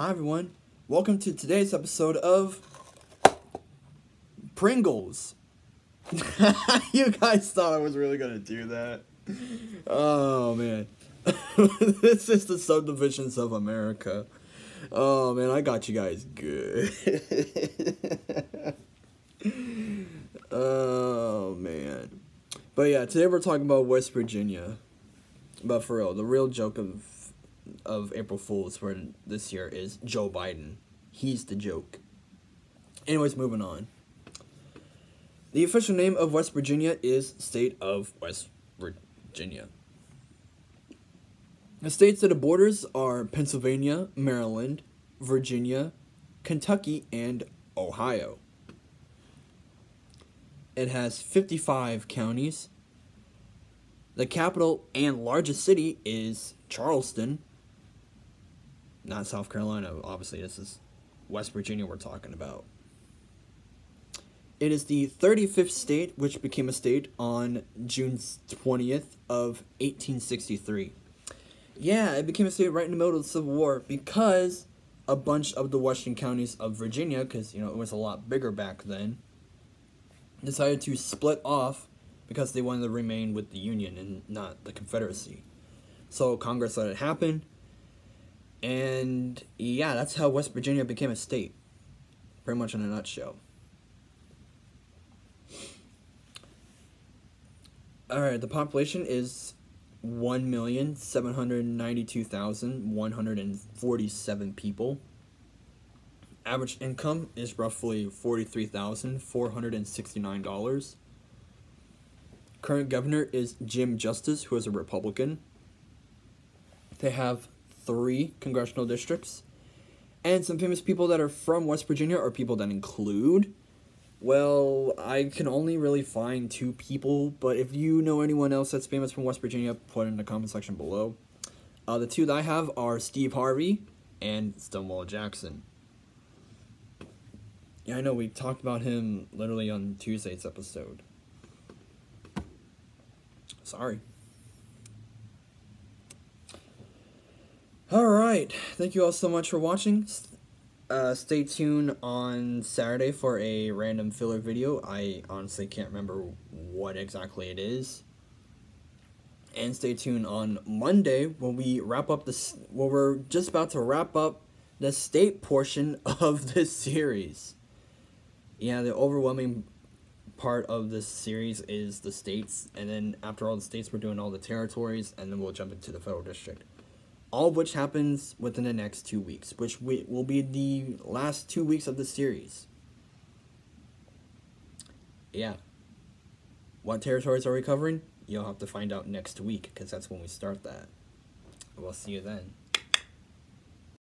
Hi, everyone. Welcome to today's episode of Pringles. you guys thought I was really going to do that. Oh, man. this is the subdivisions of America. Oh, man, I got you guys good. oh, man. But yeah, today we're talking about West Virginia. But for real, the real joke of of April Fools for this year is Joe Biden. He's the joke. Anyways, moving on. The official name of West Virginia is State of West Virginia. The states that it borders are Pennsylvania, Maryland, Virginia, Kentucky, and Ohio. It has 55 counties. The capital and largest city is Charleston, not South Carolina. Obviously, this is West Virginia we're talking about. It is the 35th state which became a state on June 20th of 1863. Yeah, it became a state right in the middle of the Civil War because a bunch of the western counties of Virginia, because you know it was a lot bigger back then, decided to split off because they wanted to remain with the Union and not the Confederacy. So Congress let it happen, and yeah, that's how West Virginia became a state. Pretty much in a nutshell. Alright, the population is 1,792,147 people. Average income is roughly $43,469. Current governor is Jim Justice, who is a Republican. They have three congressional districts. And some famous people that are from West Virginia are people that include. Well, I can only really find two people, but if you know anyone else that's famous from West Virginia, put in the comment section below. Uh, the two that I have are Steve Harvey and Stonewall Jackson. Yeah, I know we talked about him literally on Tuesday's episode. Sorry. Alright, thank you all so much for watching. Uh, stay tuned on Saturday for a random filler video. I honestly can't remember what exactly it is. And stay tuned on Monday when we wrap up this. when we're just about to wrap up the state portion of this series. Yeah, the overwhelming part of this series is the states, and then after all the states, we're doing all the territories, and then we'll jump into the federal district all of which happens within the next two weeks, which will be the last two weeks of the series. Yeah. What territories are we covering? You'll have to find out next week, because that's when we start that. We'll see you then.